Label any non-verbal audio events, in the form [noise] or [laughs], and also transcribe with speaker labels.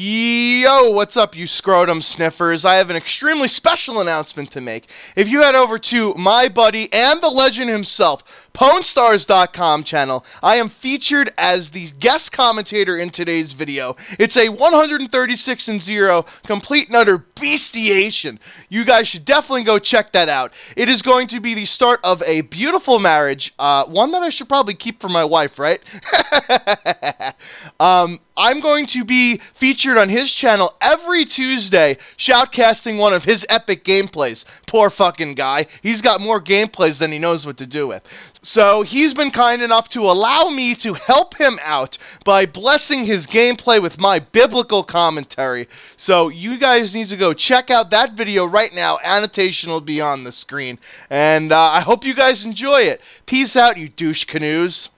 Speaker 1: Yo, what's up, you scrotum sniffers? I have an extremely special announcement to make. If you head over to my buddy and the legend himself, PWNSTARZdotCOM channel, I am featured as the guest commentator in today's video. It's a 136 and 0 complete and utter bestiation. You guys should definitely go check that out. It is going to be the start of a beautiful marriage, uh, one that I should probably keep for my wife, right? [laughs] um, I'm going to be featured on his channel every Tuesday, shoutcasting one of his epic gameplays. Poor fucking guy. He's got more gameplays than he knows what to do with. So he's been kind enough to allow me to help him out by blessing his gameplay with my biblical commentary. So you guys need to go check out that video right now. Annotation will be on the screen. And uh, I hope you guys enjoy it. Peace out, you douche canoes.